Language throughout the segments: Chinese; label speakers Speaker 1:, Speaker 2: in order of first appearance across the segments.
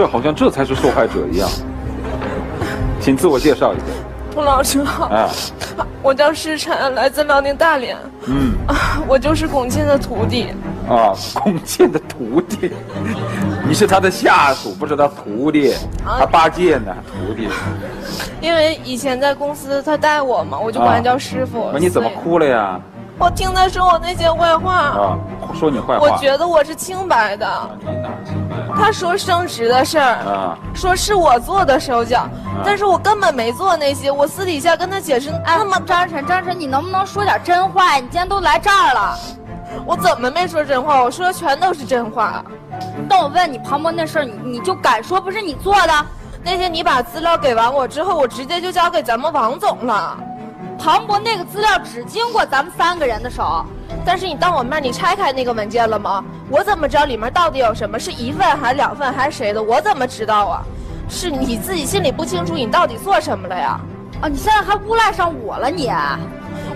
Speaker 1: 哟，这好像这才是受害者一样。请自我介绍一下。
Speaker 2: 涂老师好。啊，我叫施晨，来自辽宁大连。嗯，我就是龚倩的徒弟。
Speaker 1: 啊，龚倩的徒弟，你是他的下属，不是他徒弟。他八戒呢，徒弟。
Speaker 2: 因为以前在公司他带我嘛，我就管他叫师傅。
Speaker 1: 那你怎么哭了呀？
Speaker 2: 我听他说我那些坏话啊，
Speaker 1: 说你坏
Speaker 2: 话。我觉得我是清白的。他说升职的事儿啊，说是我做的手脚，但是我根本没做那些。我私底下跟他解释，
Speaker 3: 那么张晨，张晨，你能不能说点真话？你今天都来这儿了，
Speaker 2: 我怎么没说真话？我说的全都是真话。
Speaker 3: 但我问你庞博那事儿，你你就敢说不是你做的？
Speaker 2: 那天你把资料给完我之后，我直接就交给咱们王总了。
Speaker 3: 庞博那个资料只经过咱们三个人的手，
Speaker 2: 但是你当我面你拆开那个文件了吗？我怎么知道里面到底有什么？是一份还是两份还是谁的？我怎么知道啊？是你自己心里不清楚你到底做什么了呀？
Speaker 3: 啊，你现在还诬赖上我了你？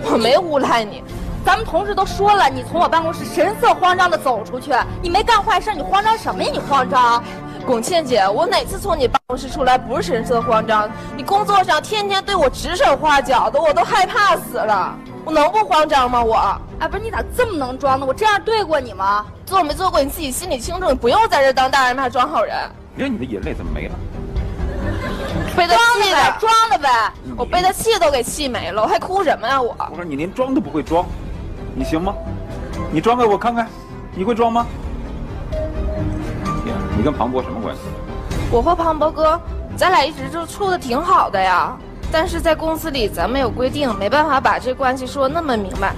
Speaker 2: 我没诬赖你，
Speaker 3: 咱们同事都说了，你从我办公室神色慌张的走出去，你没干坏事，你慌张什么呀？你慌张？
Speaker 2: 龚倩姐，我哪次从你办公室出来不是神色慌张？你工作上天天对我指手画脚的，我都害怕死了。我能不慌张吗？我，
Speaker 3: 哎，不是你咋这么能装呢？我这样对过你吗？
Speaker 2: 做没做过你自己心里清楚，你不用在这当大人面装好人。
Speaker 1: 你看你的眼泪怎么没了？
Speaker 2: 被他气
Speaker 3: 的，装的呗。
Speaker 2: 我被他气都给气没了，我还哭什么呀？我。
Speaker 1: 我说你连装都不会装，你行吗？你装给我看看，你会装吗？你跟庞博什么关系？
Speaker 2: 我和庞博哥，咱俩一直就处的挺好的呀。但是在公司里，咱们有规定，没办法把这关系说那么明白。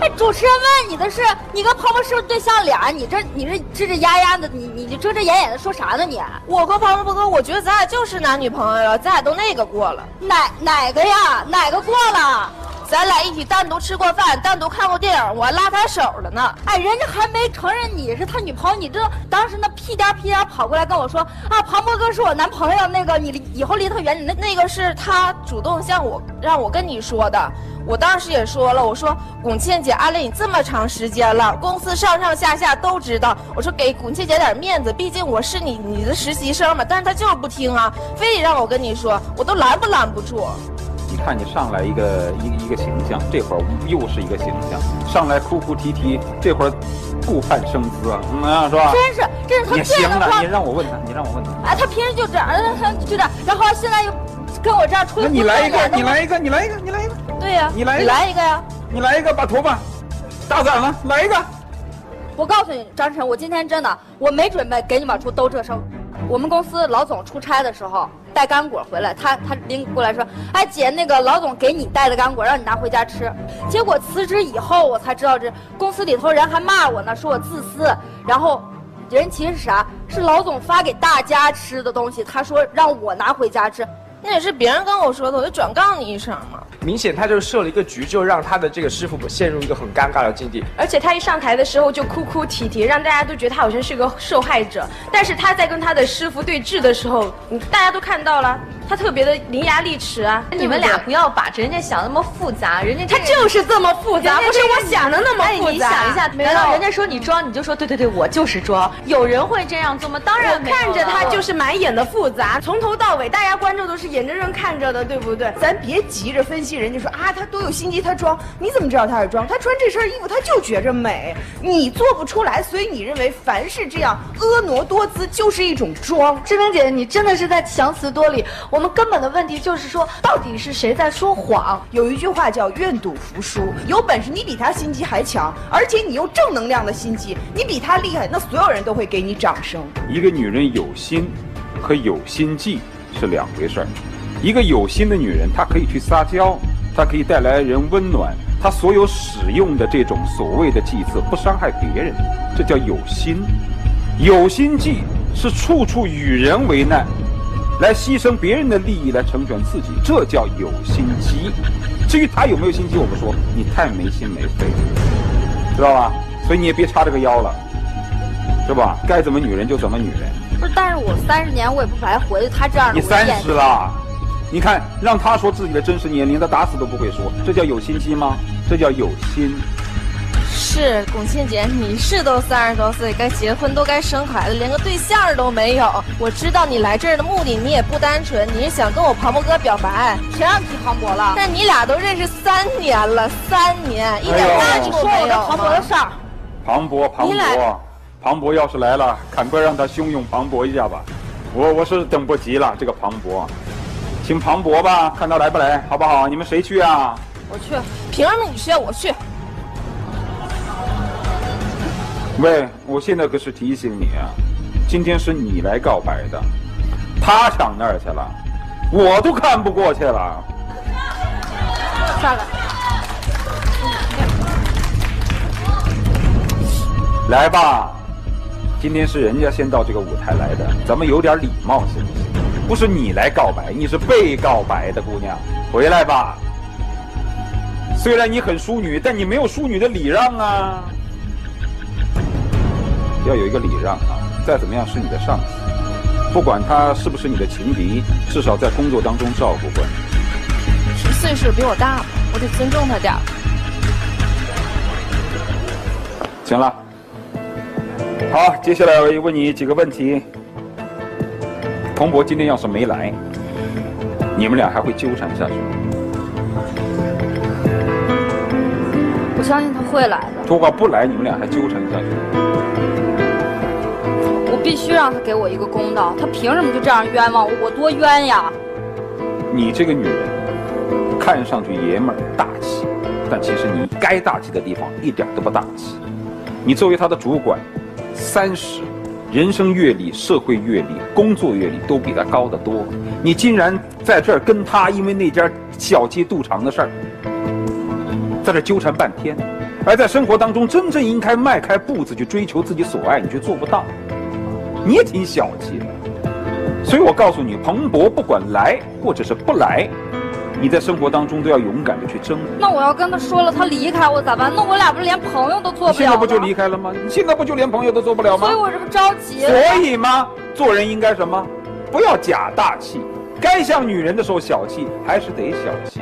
Speaker 3: 哎，主持人问你的是，你跟鹏鹏是不是对象俩？你这你这吱吱呀呀的，你你遮遮掩掩的说啥呢？你
Speaker 2: 我和鹏鹏哥，我觉得咱俩就是男女朋友了，咱俩都那个过了。
Speaker 3: 哪哪个呀？哪个过了？
Speaker 2: 咱俩一起单独吃过饭，单独看过电影，我还拉他手了呢。
Speaker 3: 哎，人家还没承认你是他女朋友，你这当时那屁颠屁颠跑过来跟我说啊，庞博哥是我男朋友，那个你以后离他远点。
Speaker 2: 那那个是他主动向我让我跟你说的，我当时也说了，我说龚倩姐暗恋你这么长时间了，公司上上下下都知道，我说给龚倩姐点面子，毕竟我是你你的实习生嘛。但是他就是不听啊，非得让我跟你说，我都拦不拦不住。
Speaker 1: 你看你上来一个一一个形象，这会儿又是一个形象，上来哭哭啼啼，这会儿顾盼生姿啊，是吧？
Speaker 3: 真是，这是他
Speaker 1: 行了，你让我问他，你让我问他。
Speaker 3: 哎，他平时就这样，他就这样，然后现在又跟我这样出。
Speaker 1: 那你来一个，你来一个，你来一个，你来一个。
Speaker 2: 对呀，
Speaker 1: 你来，
Speaker 2: 你来一个呀，
Speaker 1: 你来一个，把头发大攒了，来一个。
Speaker 3: 我告诉你，张晨，我今天真的我没准备给你们出兜这手。我们公司老总出差的时候带干果回来，他他拎过来说：“哎姐，那个老总给你带的干果，让你拿回家吃。”结果辞职以后，我才知道这公司里头人还骂我呢，说我自私。然后，人其实是啥？是老总发给大家吃的东西，他说让我拿回家吃。
Speaker 2: 那也是别人跟我说的，我就转告你一声嘛。
Speaker 4: 明显他就设了一个局，就让他的这个师傅陷入一个很尴尬的境地。
Speaker 5: 而且他一上台的时候就哭哭啼啼，让大家都觉得他好像是个受害者。但是他在跟他的师傅对峙的时候，大家都看到了。他特别的伶牙俐齿啊！
Speaker 6: 你们俩不要把人家想那么复杂，人家
Speaker 5: 他就是这么复杂，不是我想的那么复杂。
Speaker 6: 你想一下，难道人家说你装，你就说对对对，我就是装？有人会这样做吗？当然没有。
Speaker 5: 看着他就是满眼的复杂，从头到尾，大家观众都是眼睁睁看着的，对不对？咱别急着分析人家说啊，他多有心机，他装，你怎么知道他是装？他穿这身衣服他就觉着美，你做不出来，所以你认为凡是这样婀娜多姿就是一种装。
Speaker 7: 志明姐，你真的是在强词夺理。我我们根本的问题就是说，到底是谁在说谎？
Speaker 5: 有一句话叫“愿赌服输”，有本事你比他心机还强，而且你用正能量的心机，你比他厉害，那所有人都会给你掌声。
Speaker 1: 一个女人有心和有心计是两回事儿。一个有心的女人，她可以去撒娇，她可以带来人温暖，她所有使用的这种所谓的计策不伤害别人，这叫有心。有心计是处处与人为难。来牺牲别人的利益来成全自己，这叫有心机。至于他有没有心机，我不说你太没心没肺，知道吧？所以你也别叉这个腰了，是吧？该怎么女人就怎么女人。
Speaker 3: 不是，但是我三十年我也不白活，就他这样。
Speaker 1: 你三十了，你看让他说自己的真实年龄，他打死都不会说，这叫有心机吗？这叫有心。
Speaker 2: 是龚倩姐，你是都三十多岁，该结婚都该生孩子，连个对象都没有。我知道你来这儿的目的，你也不单纯，你是想跟我庞博哥表白。
Speaker 3: 谁让你提庞博了？
Speaker 2: 但你俩都认识三年了，三年一点
Speaker 1: 哎呦
Speaker 2: 关系都没有
Speaker 3: 说我跟庞博的事儿。
Speaker 1: 庞博，庞博，庞博要是来了，赶快让他汹涌磅礴一下吧。我我是等不及了，这个庞博，请庞博吧，看他来不来，好不好？你们谁去啊？
Speaker 3: 我去，
Speaker 2: 凭什么你去我去？
Speaker 1: 喂，我现在可是提醒你啊，今天是你来告白的，他抢那儿去了，我都看不过去了。
Speaker 3: 算了。
Speaker 1: 来吧，今天是人家先到这个舞台来的，咱们有点礼貌行不行？不是你来告白，你是被告白的姑娘，回来吧。虽然你很淑女，但你没有淑女的礼让啊。要有一个礼让啊，再怎么样是你的上司，不管他是不是你的情敌，至少在工作当中照顾过你。
Speaker 2: 是岁数比我大嘛，我得尊重他点儿。
Speaker 1: 行了，好，接下来我问你几个问题。彭博今天要是没来，你们俩还会纠缠下去吗？
Speaker 3: 相信他会来的，
Speaker 1: 如果不来，你们俩还纠缠下去？
Speaker 3: 我必须让他给我一个公道。他凭什么就这样冤枉我？我多冤呀！
Speaker 1: 你这个女人，看上去爷们儿大气，但其实你该大气的地方一点都不大气。你作为他的主管，三十，人生阅历、社会阅历、工作阅历都比他高得多。你竟然在这儿跟他因为那家小鸡肚肠的事儿，在这纠缠半天，而在生活当中真正应该迈开步子去追求自己所爱，你却做不到，你也挺小气的。所以我告诉你，彭博不管来或者是不来，你在生活当中都要勇敢的去争。
Speaker 3: 那我要跟他说了，他离开我咋办？那我俩不是连朋友都做不了
Speaker 1: 现在不就离开了吗？你现在不就连朋友都做不了吗
Speaker 3: 所以？我这不着急了。
Speaker 1: 所以吗？做人应该什么？不要假大气，该像女人的时候小气还是得小气。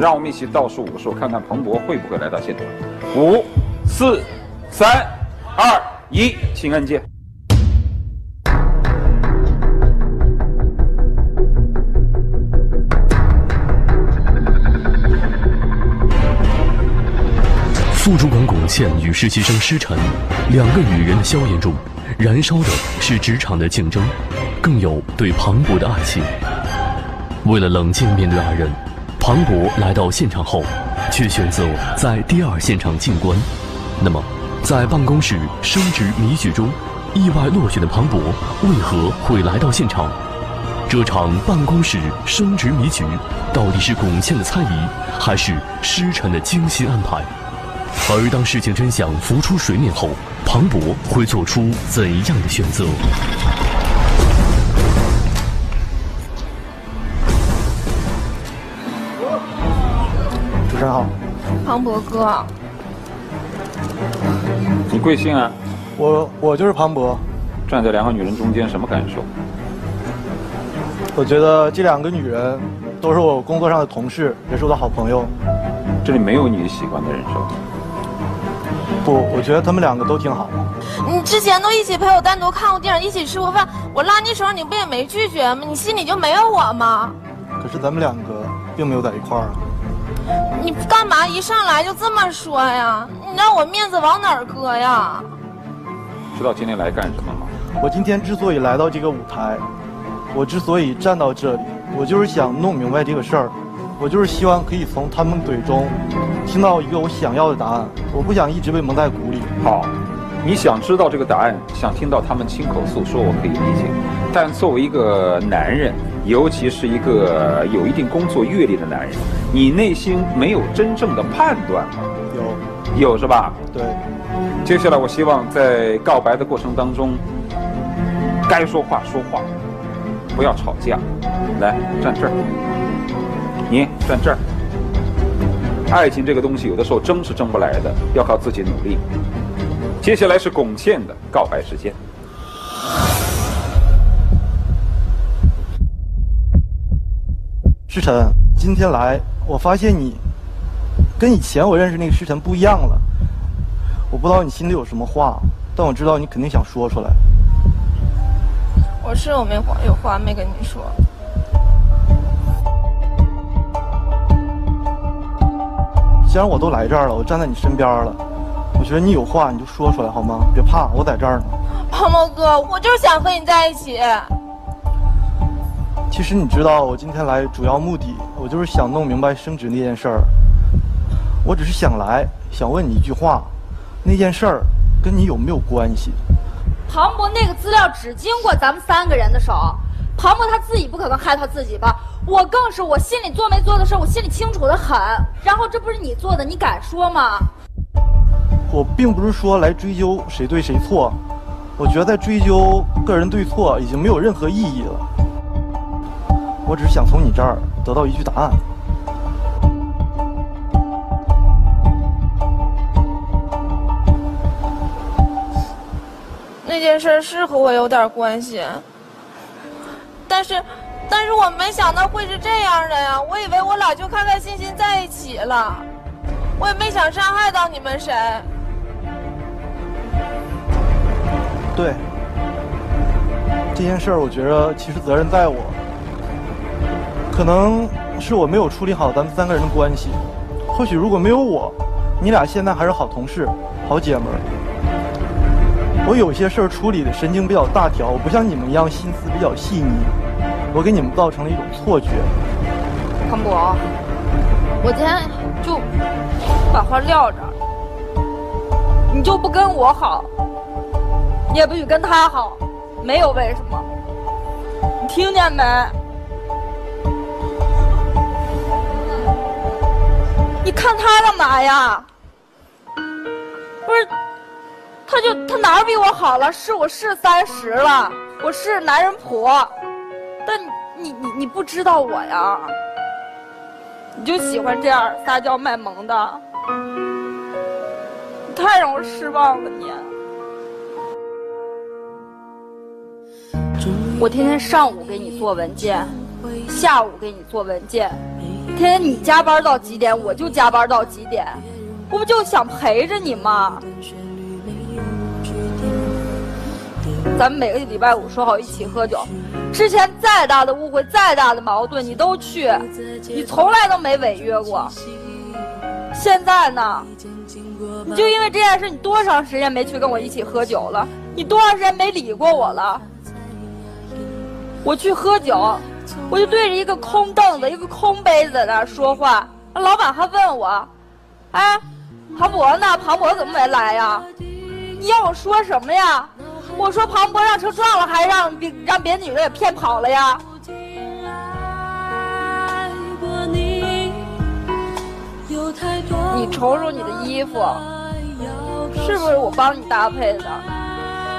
Speaker 1: 让我们一起倒数五个数，看看彭博会不会来到现场。五、四、三、二、一，请按键。
Speaker 8: 副主管龚倩与实习生施晨，两个女人的硝烟中，燃烧的是职场的竞争，更有对庞博的爱情。为了冷静面对二人，庞博来到现场后，却选择在第二现场静观。那么，在办公室升职谜局中，意外落选的庞博为何会来到现场？这场办公室升职谜局，到底是龚倩的猜疑，还是施晨的精心安排？而当事情真相浮出水面后，庞博会做出怎样的选择？
Speaker 9: 主持人好，
Speaker 2: 庞博哥，
Speaker 1: 你贵姓啊？
Speaker 9: 我我就是庞博。
Speaker 1: 站在两个女人中间，什么感受？
Speaker 9: 我觉得这两个女人都是我工作上的同事，也是我的好朋友。
Speaker 1: 这里没有你喜欢的人是吧？
Speaker 9: 不，我觉得她们两个都挺好。
Speaker 2: 你之前都一起陪我单独看过电影，一起吃过饭，我拉你手，你不也没拒绝吗？你心里就没有我吗？
Speaker 9: 可是咱们两个并没有在一块儿啊。
Speaker 2: 你干嘛一上来就这么说呀？你让我面子往哪儿搁呀？
Speaker 1: 知道今天来干什么吗？
Speaker 9: 我今天之所以来到这个舞台，我之所以站到这里，我就是想弄明白这个事儿。我就是希望可以从他们嘴中听到一个我想要的答案。我不想一直被蒙在鼓里。
Speaker 1: 好，你想知道这个答案，想听到他们亲口诉说，我可以理解。但作为一个男人，尤其是一个有一定工作阅历的男人，你内心没有真正的判断吗？
Speaker 9: 有，
Speaker 1: 有是吧？
Speaker 9: 对，
Speaker 1: 接下来，我希望在告白的过程当中，该说话说话，不要吵架。来，站这儿，你站这儿。爱情这个东西，有的时候争是争不来的，要靠自己努力。接下来是巩倩的告白时间。
Speaker 9: 世晨，今天来，我发现你跟以前我认识那个世辰不一样了。我不知道你心里有什么话，但我知道你肯定想说出来。
Speaker 2: 我是有没话有话没跟你说。
Speaker 9: 既然我都来这儿了，我站在你身边了，我觉得你有话你就说出来好吗？别怕，我在这儿呢。
Speaker 2: 胖猫哥，我就是想和你在一起。
Speaker 9: 其实你知道，我今天来主要目的，我就是想弄明白升职那件事儿。我只是想来，想问你一句话，那件事儿跟你有没有关系？
Speaker 3: 庞博那个资料只经过咱们三个人的手，庞博他自己不可能害他自己吧？我更是，我心里做没做的事儿，我心里清楚的很。然后这不是你做的，你敢说吗？
Speaker 9: 我并不是说来追究谁对谁错，我觉得在追究个人对错已经没有任何意义了。我只是想从你这儿得到一句答案。
Speaker 2: 那件事是和我有点关系，但是，但是我没想到会是这样的呀！我以为我俩就开开心心在一起了，我也没想伤害到你们谁。
Speaker 9: 对，这件事儿，我觉得其实责任在我，可能是我没有处理好咱们三个人的关系。或许如果没有我，你俩现在还是好同事、好姐们儿。我有些事儿处理的神经比较大条，我不像你们一样心思比较细腻，我给你们造成了一种错觉。
Speaker 3: 庞博，我今天就把话撂这儿，你就不跟我好，你也不许跟他好，没有为什么，你听见没？你看他干嘛呀？不是。他就他哪儿比我好了？是我是三十了，我是男人婆，但你你你不知道我呀，你就喜欢这样撒娇卖萌的，太让我失望了你。我天天上午给你做文件，下午给你做文件，天天你加班到几点我就加班到几点，我不就想陪着你吗？咱们每个礼拜五说好一起喝酒，之前再大的误会、再大的矛盾，你都去，你从来都没违约过。现在呢，你就因为这件事，你多长时间没去跟我一起喝酒了？你多长时间没理过我了？我去喝酒，我就对着一个空凳子、一个空杯子在那说话，老板还问我：“哎，庞博呢？庞博怎么没来呀？”你要我说什么呀？我说庞博让车撞了，还让别让别的女人给骗跑了呀？你瞅瞅你的衣服，是不是我帮你搭配的？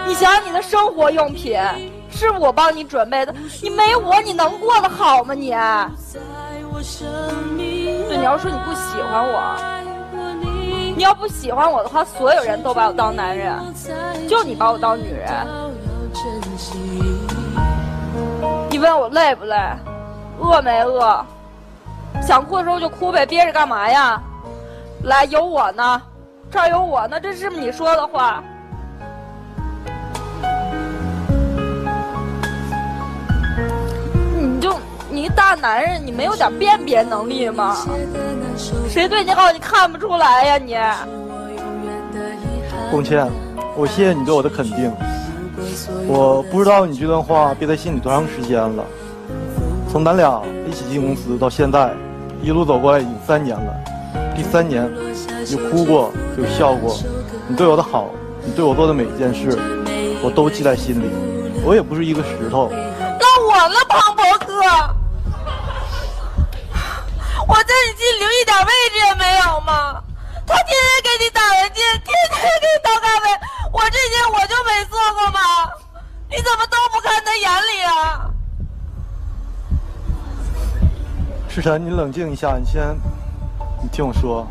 Speaker 3: 你想想你的生活用品，是我帮你准备的？你没我你能过得好吗？你？对，你要说你不喜欢我。你要不喜欢我的话，所有人都把我当男人，就你把我当女人。你问我累不累，饿没饿？想哭的时候就哭呗，憋着干嘛呀？来，有我呢，这儿有我呢，这是你说的话。你一大男人，你没有点辨别能力吗？谁对你好，你看不出来呀？你，
Speaker 9: 龚倩，我谢谢你对我的肯定。我不知道你这段话憋在心里多长时间了。从咱俩一起进公司到现在，一路走过来已经三年了。第三年，有哭过，有笑过。你对我的好，你对我做的每一件事，我都记在心里。我也不是一个石头。
Speaker 2: 那我呢，庞博哥？我在你心里一点位置也没有吗？他天天给你打文件，天天给你倒咖啡，我这些我就没做过吗？你怎么都不看在眼里啊？
Speaker 9: 世晨，你冷静一下，你先，你听我说，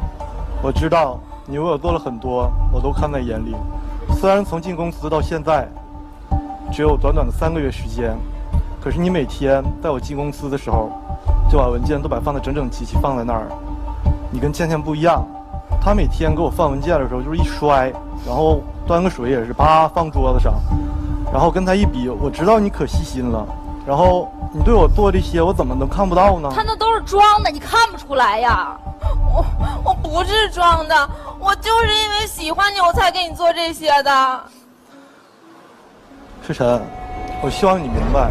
Speaker 9: 我知道你为我做了很多，我都看在眼里。虽然从进公司到现在，只有短短的三个月时间，可是你每天在我进公司的时候。就把文件都摆放的整整齐齐放在那儿，你跟倩倩不一样，她每天给我放文件的时候就是一摔，然后端个水也是啪放桌子上，然后跟她一比，我知道你可细心了，然后你对我做这些，我怎么能看不到呢？
Speaker 3: 她那都是装的，你看不出来呀。
Speaker 2: 我我不是装的，我就是因为喜欢你，我才给你做这些的。
Speaker 9: 世晨，我希望你明白，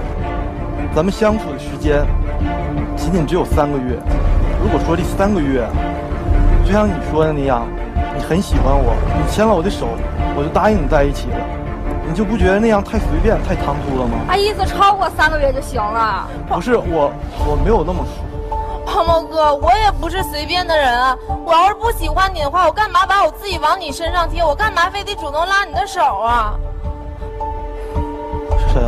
Speaker 9: 咱们相处的时间仅仅只有三个月。如果说这三个月，就像你说的那样，你很喜欢我，你牵了我的手，我就答应你在一起了，你就不觉得那样太随便、太唐突了吗？
Speaker 3: 啊，意思超过三个月就行了。
Speaker 9: 不是我，我没有那么说。
Speaker 2: 胖猫哥，我也不是随便的人啊！我要是不喜欢你的话，我干嘛把我自己往你身上贴？我干嘛非得主动拉你的手啊？
Speaker 9: 世晨，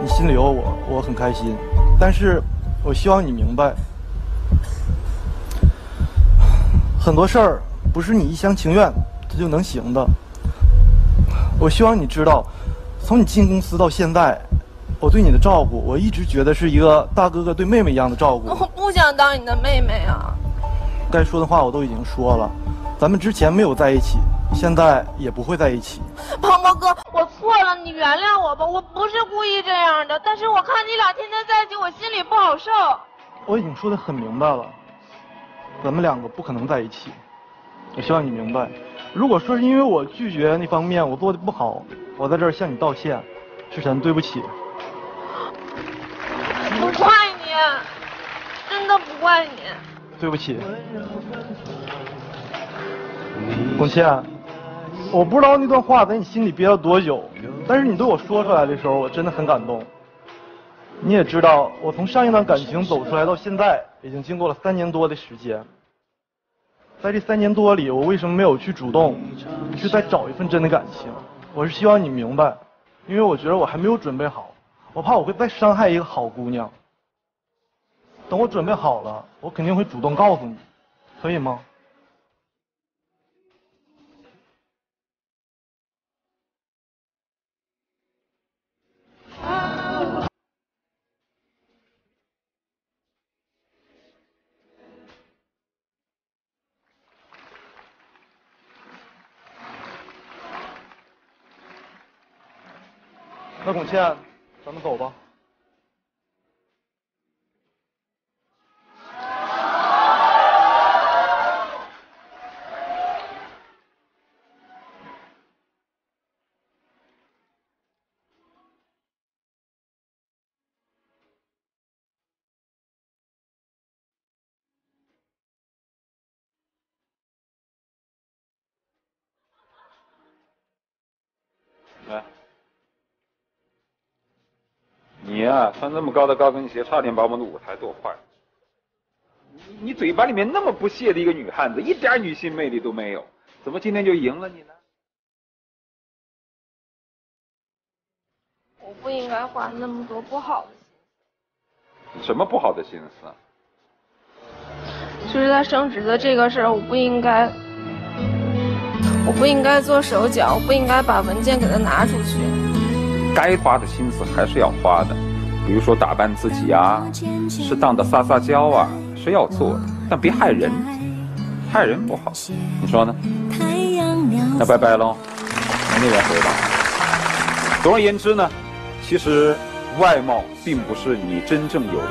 Speaker 9: 你心里有我，我很开心，但是我希望你明白，很多事儿不是你一厢情愿它就能行的。我希望你知道，从你进公司到现在，我对你的照顾，我一直觉得是一个大哥哥对妹妹一样的照顾。
Speaker 2: 我不想当你的妹妹啊！
Speaker 9: 该说的话我都已经说了，咱们之前没有在一起，现在也不会在一起。
Speaker 2: 胖猫哥，我错了，你原谅我吧，我不是故意这样的。但是我看你俩天天在一起，我心里不好受。
Speaker 9: 我已经说的很明白了，咱们两个不可能在一起。我希望你明白，如果说是因为我拒绝那方面我做的不好，我在这儿向你道歉，世晨，对不起。
Speaker 2: 不怪你，真的不怪你。
Speaker 9: 对不起，龚倩，我不知道那段话在你心里憋了多久，但是你对我说出来的时候，我真的很感动。你也知道，我从上一段感情走出来到现在，已经经过了三年多的时间。在这三年多里，我为什么没有去主动去再找一份真的感情？我是希望你明白，因为我觉得我还没有准备好，我怕我会再伤害一个好姑娘。等我准备好了，我肯定会主动告诉你，可以吗？倩，咱们走吧。
Speaker 1: 你呀、穿这么高的高跟鞋，差点把我们的舞台跺坏。你你嘴巴里面那么不屑的一个女汉子，一点女性魅力都没有，怎么今天就赢了你呢？
Speaker 2: 我不应该花那么多不好的心思
Speaker 1: 什么不好的心思啊？
Speaker 2: 思，就是在升职的这个事儿，我不应该，我不应该做手脚，我不应该把文件给他拿出去。
Speaker 1: 该花的心思还是要花的，比如说打扮自己啊，适当的撒撒娇啊，是要做的，但别害人，害人不好，你说呢？那拜拜喽，明天再回吧。总而言之呢，其实外貌并不是你真正有。